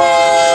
Bye.